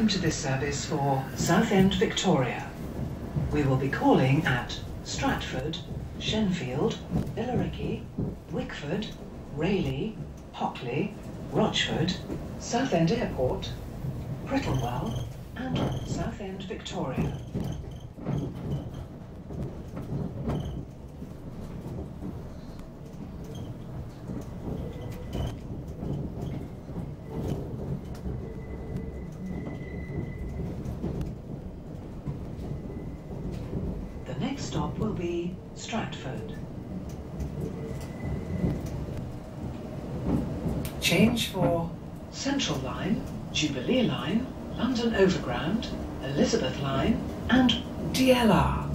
Welcome to this service for Southend Victoria. We will be calling at Stratford, Shenfield, Billericay, Wickford, Rayleigh, Hockley, Rochford, Southend Airport, Prittlewell, and Southend Victoria. The next stop will be Stratford. Change for Central Line, Jubilee Line, London Overground, Elizabeth Line, and DLR.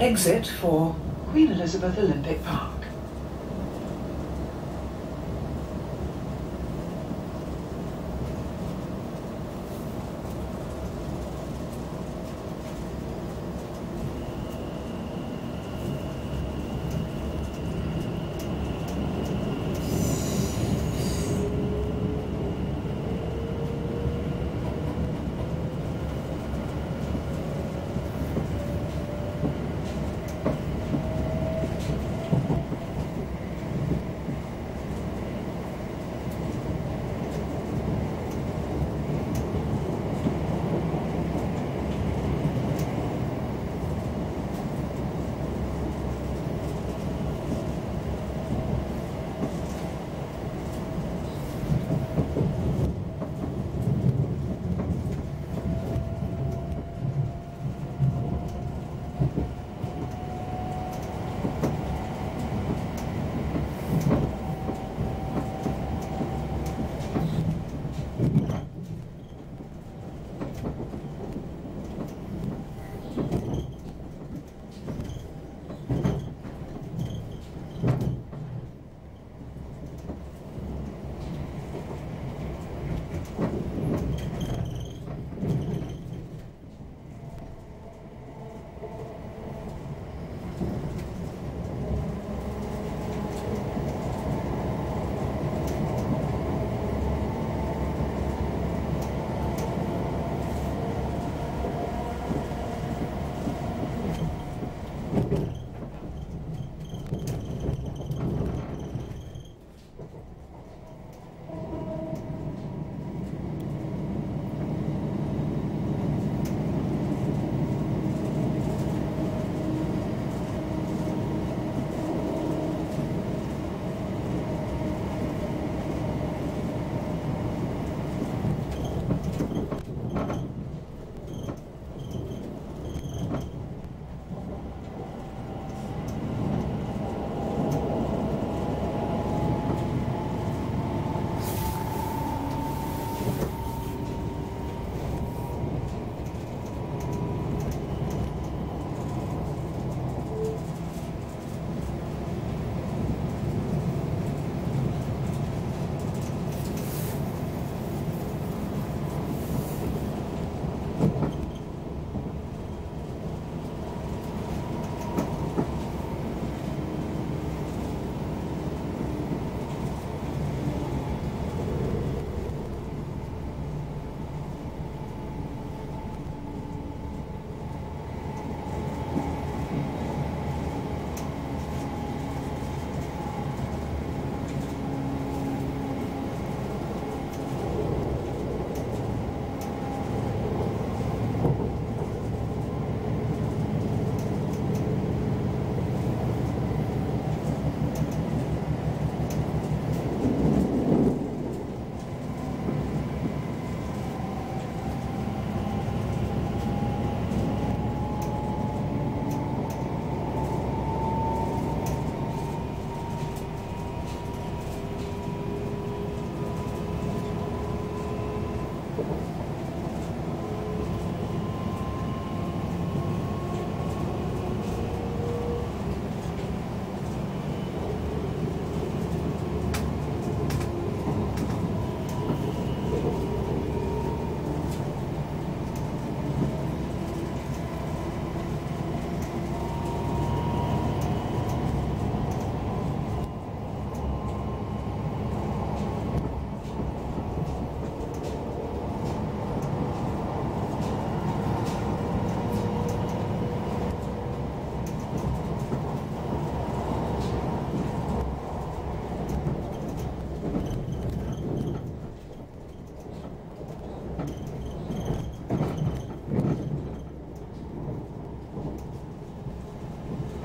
Exit for Queen Elizabeth Olympic Park.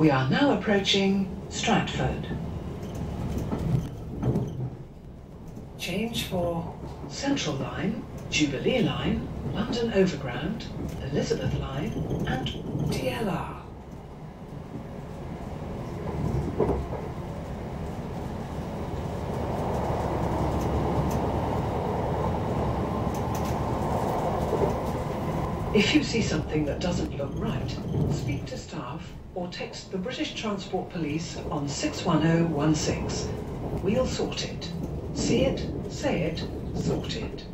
We are now approaching Stratford. Change for Central Line, Jubilee Line, London Overground, Elizabeth Line, and DLR. If you see something that doesn't look right, speak to staff or text the British Transport Police on 61016. We'll sort it. See it, say it, sort it.